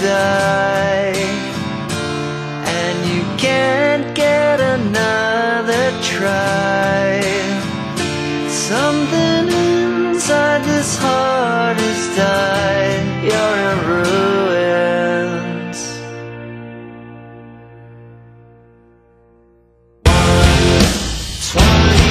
die. And you can't get another try. Something inside this heart has died. You're in ruins. One, twice